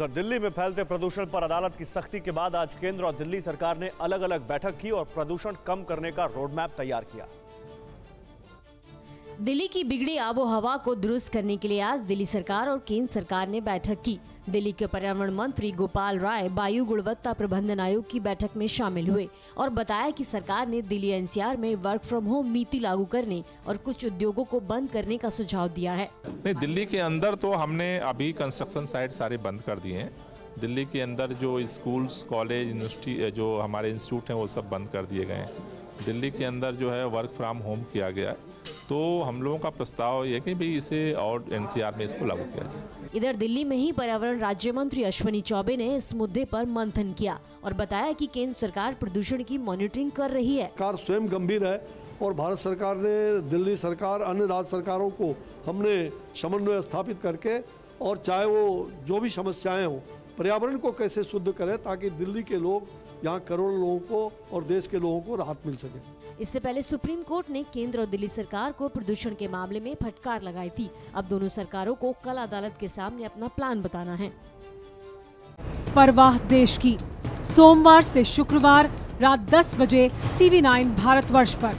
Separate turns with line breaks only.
उधर दिल्ली में फैलते प्रदूषण पर अदालत की सख्ती के बाद आज केंद्र और दिल्ली सरकार ने अलग अलग बैठक की और प्रदूषण कम करने का रोडमैप तैयार किया।
दिल्ली की बिगड़ी आबो हवा को दुरुस्त करने के लिए आज दिल्ली सरकार और केंद्र सरकार ने बैठक की। दिल्ली के पर्यावरण मंत्री गोपाल राय वायु गुणवत्ता प्रबंधन आयोग की बैठक में शामिल हुए और बताया कि सरकार ने दिल्ली एनसीआर में वर्क फ्रॉम होम नीति लागू करने और कुछ उद्योगों को बंद करने का सुझाव दिया है।
नहीं, दिल्ली के अंदर तो हमने अभी कंस्ट्रक्शन साइट सारे बंद कर दिए हैं। दिल्ली के अंदर जो स्कूल्स कॉलेज यूनिवर्सिटी जो हमारे इंस्टीट्यूट हैं, वो सब बंद कर दिए गए हैं। दिल्ली के अंदर जो है वर्क फ्रॉम होम किया गया है। तो हम लोगों का प्रस्ताव ये कि भाई इसे और एनसीआर में इसको लागू किया जाए।
इधर दिल्ली में ही पर्यावरण राज्य मंत्री अश्वनी चौबे ने इस मुद्दे पर मंथन किया और बताया कि केंद्र सरकार प्रदूषण की मॉनिटरिंग कर रही है।
सरकार स्वयं गंभीर है और भारत सरकार ने दिल्ली सरकार अन्य राज्य सरकारों को हमने समन्वय स्थापित करके और चाहे वो जो भी समस्याएँ हों पर्यावरण को कैसे शुद्ध करें ताकि दिल्ली के लोग यहाँ करोड़ों लोगों को और देश के लोगों को राहत मिल सके।
इससे पहले सुप्रीम कोर्ट ने केंद्र और दिल्ली सरकार को प्रदूषण के मामले में फटकार लगाई थी। अब दोनों सरकारों को कल अदालत के सामने अपना प्लान बताना है।
परवाह देश की। सोमवार से शुक्रवार रात 10 बजे टीवी 9 भारतवर्ष पर।